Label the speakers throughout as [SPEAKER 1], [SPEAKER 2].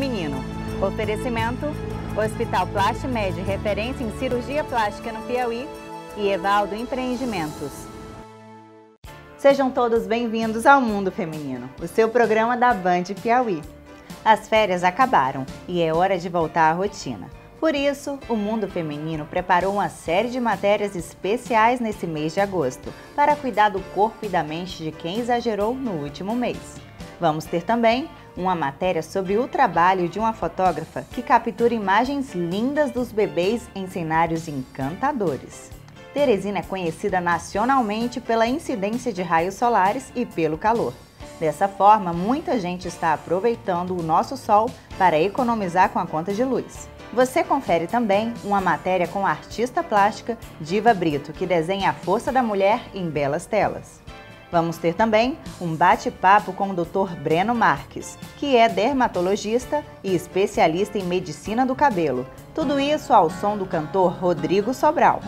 [SPEAKER 1] Feminino. Oferecimento: Hospital Plastimed, referência em cirurgia plástica no Piauí, e Evaldo Empreendimentos. Sejam todos bem-vindos ao Mundo Feminino, o seu programa da Band Piauí. As férias acabaram e é hora de voltar à rotina. Por isso, o Mundo Feminino preparou uma série de matérias especiais nesse mês de agosto para cuidar do corpo e da mente de quem exagerou no último mês. Vamos ter também uma matéria sobre o trabalho de uma fotógrafa que captura imagens lindas dos bebês em cenários encantadores. Teresina é conhecida nacionalmente pela incidência de raios solares e pelo calor. Dessa forma, muita gente está aproveitando o nosso sol para economizar com a conta de luz. Você confere também uma matéria com a artista plástica Diva Brito, que desenha a força da mulher em belas telas. Vamos ter também um bate-papo com o Dr. Breno Marques, que é dermatologista e especialista em medicina do cabelo. Tudo isso ao som do cantor Rodrigo Sobral.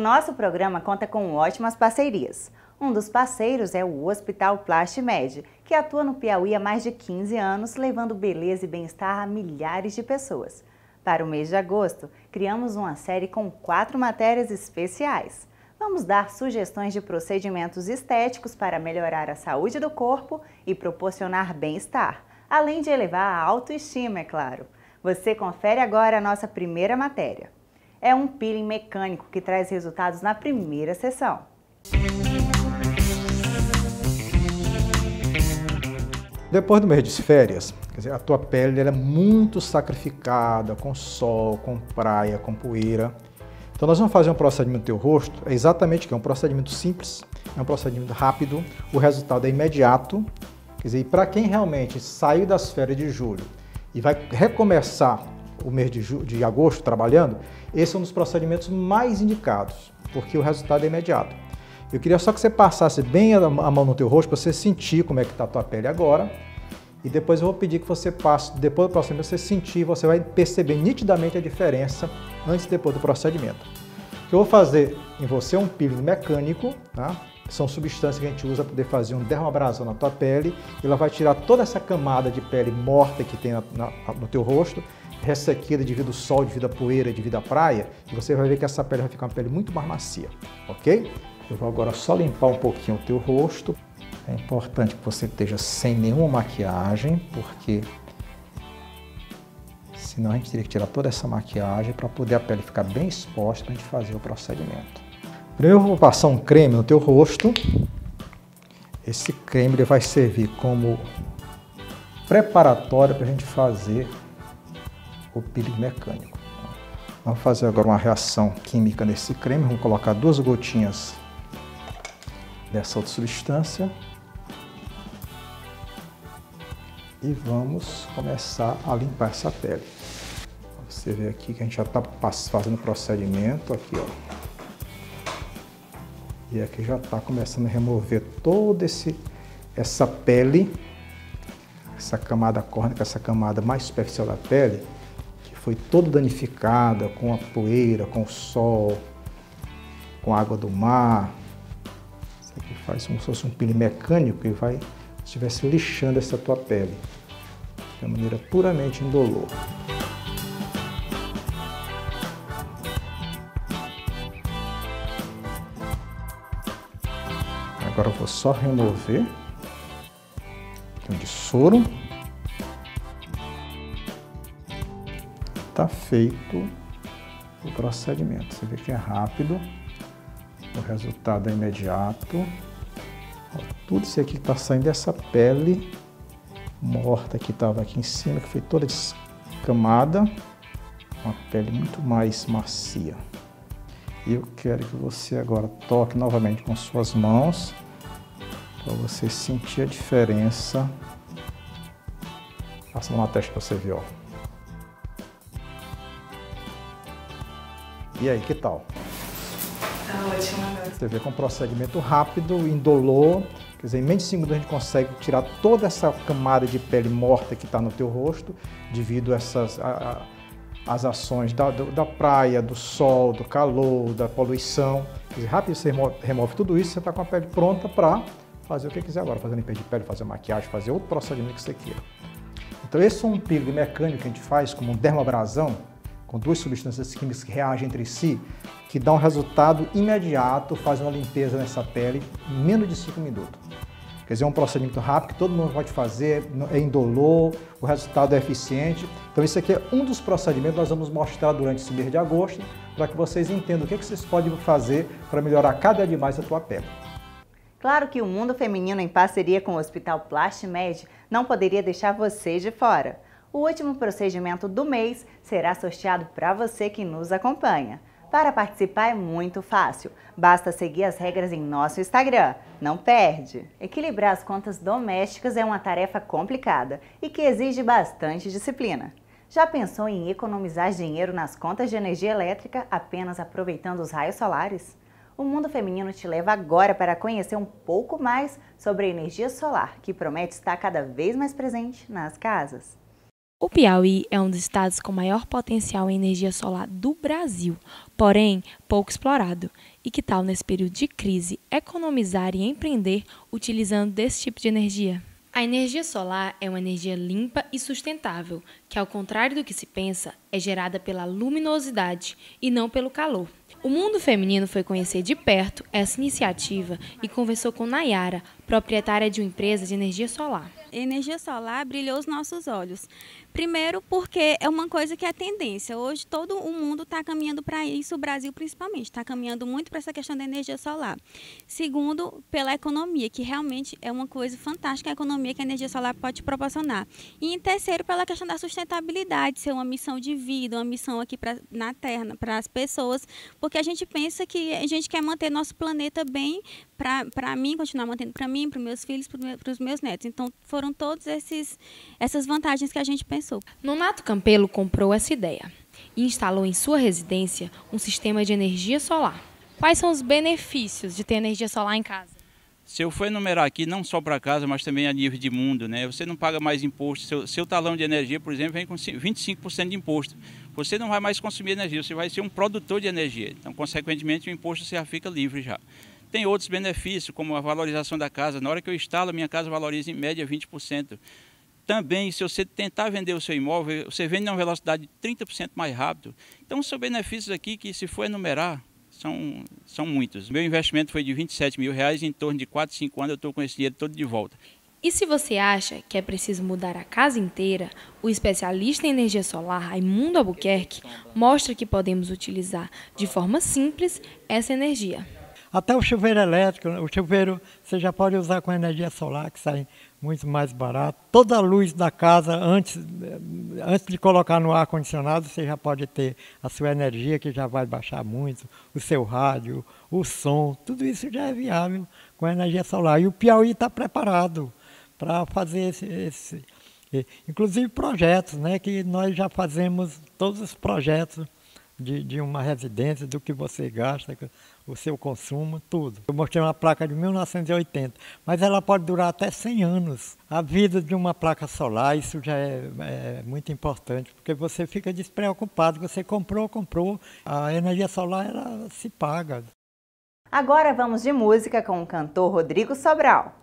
[SPEAKER 1] Nosso programa conta com ótimas parcerias. Um dos parceiros é o Hospital Plastimed, que atua no Piauí há mais de 15 anos, levando beleza e bem-estar a milhares de pessoas. Para o mês de agosto, criamos uma série com quatro matérias especiais. Vamos dar sugestões de procedimentos estéticos para melhorar a saúde do corpo e proporcionar bem-estar, além de elevar a autoestima, é claro. Você confere agora a nossa primeira matéria é um peeling mecânico que traz resultados na primeira sessão.
[SPEAKER 2] Depois do mês de férias, dizer, a tua pele é muito sacrificada com sol, com praia, com poeira. Então nós vamos fazer um procedimento no teu rosto, é exatamente que é um procedimento simples, é um procedimento rápido, o resultado é imediato. Quer dizer, para quem realmente saiu das férias de julho e vai recomeçar o mês de, de agosto trabalhando, esse é um dos procedimentos mais indicados, porque o resultado é imediato. Eu queria só que você passasse bem a mão no teu rosto para você sentir como é que está a tua pele agora. E depois eu vou pedir que você passe, depois do procedimento, você sentir, você vai perceber nitidamente a diferença antes e depois do procedimento. O que eu vou fazer em você é um peeling mecânico, tá? São substâncias que a gente usa para poder fazer um dermabrasão na tua pele. Ela vai tirar toda essa camada de pele morta que tem na, na, no teu rosto ressequida devido ao sol, devido à poeira, devido à praia, e você vai ver que essa pele vai ficar uma pele muito mais macia, ok? Eu vou agora só limpar um pouquinho o teu rosto. É importante que você esteja sem nenhuma maquiagem, porque senão a gente teria que tirar toda essa maquiagem para poder a pele ficar bem exposta para a gente fazer o procedimento. Primeiro eu vou passar um creme no teu rosto. Esse creme ele vai servir como preparatório para a gente fazer o peeling mecânico. Vamos fazer agora uma reação química nesse creme. Vamos colocar duas gotinhas dessa outra substância. E vamos começar a limpar essa pele. Você vê aqui que a gente já está fazendo o procedimento aqui, ó. E aqui já está começando a remover toda esse, essa pele, essa camada córnea, essa camada mais superficial da pele, foi toda danificada com a poeira, com o sol, com a água do mar. Isso aqui faz como se fosse um pino mecânico e vai estivesse lixando essa tua pele de uma maneira puramente indolor. Agora eu vou só remover um de soro. Está feito o procedimento. Você vê que é rápido, o resultado é imediato. Tudo isso aqui está saindo dessa pele morta que estava aqui em cima, que foi toda descamada, uma pele muito mais macia. E eu quero que você agora toque novamente com suas mãos para você sentir a diferença. Faça uma teste para você ver, ó. E aí, que tal?
[SPEAKER 3] Tá ótimo.
[SPEAKER 2] Você vê com um procedimento rápido, indolor, quer dizer, em menos de 5 minutos a gente consegue tirar toda essa camada de pele morta que está no teu rosto, devido a essas... A, a, as ações da, da praia, do sol, do calor, da poluição. Quer dizer, rápido você remove, remove tudo isso, você está com a pele pronta para fazer o que quiser agora, fazer limpeza de pele, fazer maquiagem, fazer outro procedimento que você queira. Então esse é um período mecânico que a gente faz como um dermoabrasão, com duas substâncias químicas que reagem entre si, que dá um resultado imediato, faz uma limpeza nessa pele em menos de 5 minutos. Quer dizer, é um procedimento rápido que todo mundo pode fazer, é indolor, o resultado é eficiente. Então, isso aqui é um dos procedimentos que nós vamos mostrar durante esse mês de agosto, para que vocês entendam o que, é que vocês podem fazer para melhorar cada dia mais a tua pele.
[SPEAKER 1] Claro que o Mundo Feminino, em parceria com o Hospital Plastimed, não poderia deixar vocês de fora. O último procedimento do mês será sorteado para você que nos acompanha. Para participar é muito fácil, basta seguir as regras em nosso Instagram. Não perde! Equilibrar as contas domésticas é uma tarefa complicada e que exige bastante disciplina. Já pensou em economizar dinheiro nas contas de energia elétrica apenas aproveitando os raios solares? O Mundo Feminino te leva agora para conhecer um pouco mais sobre a energia solar, que promete estar cada vez mais presente nas casas.
[SPEAKER 4] O Piauí é um dos estados com maior potencial em energia solar do Brasil, porém pouco explorado. E que tal, nesse período de crise, economizar e empreender utilizando desse tipo de energia? A energia solar é uma energia limpa e sustentável, que, ao contrário do que se pensa, é gerada pela luminosidade e não pelo calor. O mundo feminino foi conhecer de perto essa iniciativa e conversou com Nayara, proprietária de uma empresa de energia solar
[SPEAKER 5] energia solar brilhou os nossos olhos. Primeiro, porque é uma coisa que é tendência. Hoje todo o mundo está caminhando para isso, o Brasil principalmente, está caminhando muito para essa questão da energia solar. Segundo, pela economia, que realmente é uma coisa fantástica a economia que a energia solar pode proporcionar. E em terceiro, pela questão da sustentabilidade, ser uma missão de vida, uma missão aqui pra, na Terra, para as pessoas, porque a gente pensa que a gente quer manter nosso planeta bem para mim, continuar mantendo para mim, para meus filhos, para os meus netos. Então, foram todas essas vantagens que a gente pensou.
[SPEAKER 4] Nonato Campelo comprou essa ideia e instalou em sua residência um sistema de energia solar. Quais são os benefícios de ter energia solar em casa?
[SPEAKER 6] Se eu for enumerar aqui, não só para casa, mas também a nível de mundo, né? Você não paga mais imposto. Seu, seu talão de energia, por exemplo, vem com 25% de imposto. Você não vai mais consumir energia, você vai ser um produtor de energia. Então, consequentemente, o imposto já fica livre já. Tem outros benefícios, como a valorização da casa. Na hora que eu instalo, minha casa valoriza em média 20%. Também, se você tentar vender o seu imóvel, você vende a uma velocidade de 30% mais rápido. Então, são benefícios aqui que, se for enumerar, são, são muitos. Meu investimento foi de 27 mil reais, em torno de 4, 5 anos eu estou com esse dinheiro todo de volta.
[SPEAKER 4] E se você acha que é preciso mudar a casa inteira, o especialista em energia solar Raimundo Albuquerque mostra que podemos utilizar de forma simples essa energia.
[SPEAKER 7] Até o chuveiro elétrico, o chuveiro você já pode usar com energia solar, que sai muito mais barato. Toda a luz da casa, antes, antes de colocar no ar-condicionado, você já pode ter a sua energia, que já vai baixar muito, o seu rádio, o som, tudo isso já é viável com energia solar. E o Piauí está preparado para fazer esse, esse, inclusive projetos, né, que nós já fazemos todos os projetos de, de uma residência, do que você gasta, o seu consumo, tudo. Eu mostrei uma placa de 1980, mas ela pode durar até 100 anos. A vida de uma placa solar, isso já é, é muito importante, porque você fica despreocupado, você comprou, comprou, a energia solar ela se paga.
[SPEAKER 1] Agora vamos de música com o cantor Rodrigo Sobral.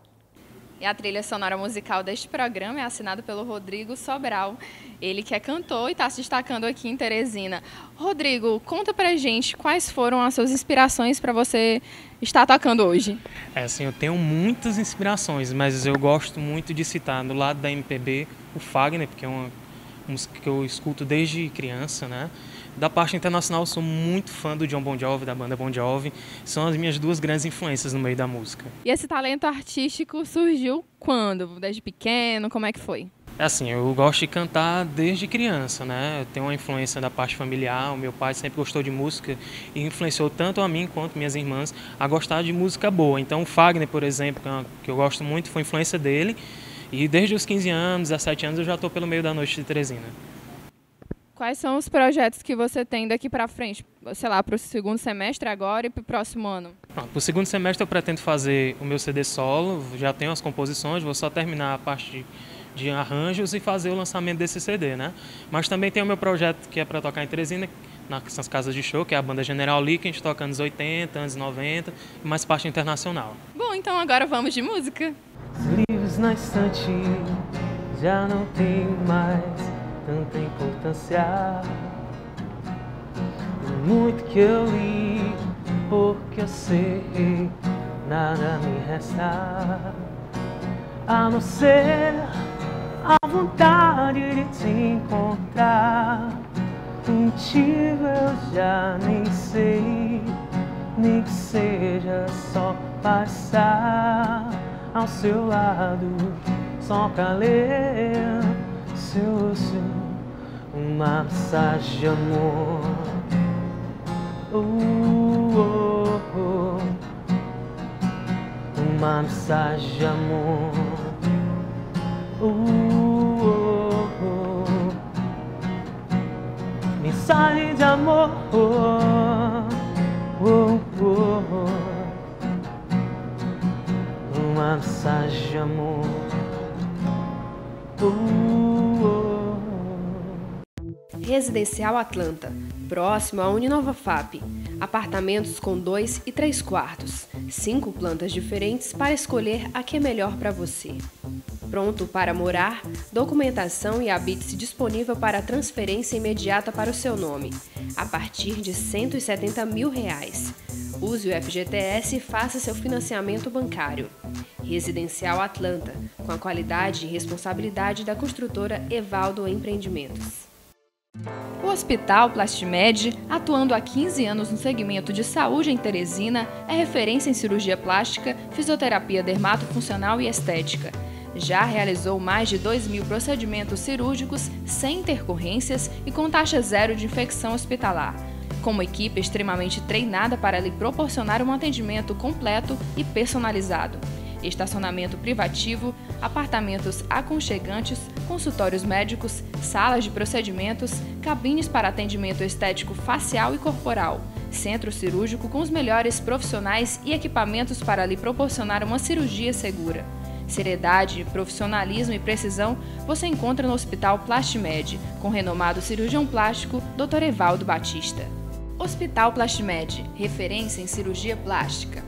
[SPEAKER 8] E a trilha sonora musical deste programa é assinada pelo Rodrigo Sobral. Ele que é cantor e está se destacando aqui em Teresina. Rodrigo, conta pra gente quais foram as suas inspirações para você estar tocando hoje.
[SPEAKER 9] É assim, eu tenho muitas inspirações, mas eu gosto muito de citar do lado da MPB o Fagner, porque é uma música que eu escuto desde criança, né? Da parte internacional, sou muito fã do John Bon Jovi, da banda Bon Jovi. São as minhas duas grandes influências no meio da música.
[SPEAKER 8] E esse talento artístico surgiu quando? Desde pequeno? Como é que foi?
[SPEAKER 9] É assim, eu gosto de cantar desde criança, né? Eu tenho uma influência da parte familiar. O meu pai sempre gostou de música e influenciou tanto a mim quanto minhas irmãs a gostar de música boa. Então, o Fagner, por exemplo, que eu gosto muito, foi influência dele. E desde os 15 anos, 17 anos, eu já estou pelo meio da noite de Teresina.
[SPEAKER 8] Quais são os projetos que você tem daqui para frente, sei lá, para o segundo semestre agora e para o próximo ano?
[SPEAKER 9] Para o segundo semestre eu pretendo fazer o meu CD solo, já tenho as composições, vou só terminar a parte de arranjos e fazer o lançamento desse CD, né? Mas também tem o meu projeto que é para tocar em Teresina, nas casas de show, que é a banda General Lee, que a gente toca anos 80, anos 90, e mais parte internacional.
[SPEAKER 8] Bom, então agora vamos de música.
[SPEAKER 3] Livros na estante já não tem mais tanta importância. Muito que eu li, porque eu sei, nada me resta a não ser a vontade de te encontrar. Contigo eu já nem sei, nem que seja só passar ao seu lado, só pra ler massagem amor. Uh, oh, oh. Uma massagem amor. Uh, oh, oh. Mensagem de amor. Uma mensagem de amor.
[SPEAKER 10] Residencial Atlanta, próximo à Uninova FAP. Apartamentos com dois e três quartos, cinco plantas diferentes para escolher a que é melhor para você. Pronto para morar, documentação e habite-se disponível para transferência imediata para o seu nome, a partir de 170 mil reais. Use o FGTS e faça seu financiamento bancário. Residencial Atlanta, com a qualidade e responsabilidade da construtora Evaldo Empreendimentos.
[SPEAKER 8] O Hospital Plastimed, atuando há 15 anos no segmento de saúde em Teresina, é referência em cirurgia plástica, fisioterapia dermatofuncional e estética. Já realizou mais de 2 mil procedimentos cirúrgicos sem intercorrências e com taxa zero de infecção hospitalar. Com uma equipe extremamente treinada para lhe proporcionar um atendimento completo e personalizado estacionamento privativo, apartamentos aconchegantes, consultórios médicos, salas de procedimentos, cabines para atendimento estético facial e corporal, centro cirúrgico com os melhores profissionais e equipamentos para lhe proporcionar uma cirurgia segura. Seriedade, profissionalismo e precisão você encontra no Hospital Plastimed, com renomado cirurgião plástico Dr. Evaldo Batista. Hospital Plastimed, referência em cirurgia plástica.